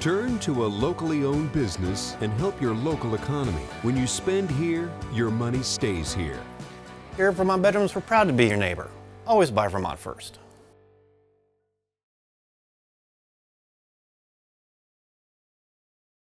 Turn to a locally owned business and help your local economy. When you spend here, your money stays here. Here at Vermont Bedrooms, we're proud to be your neighbor. Always buy Vermont first.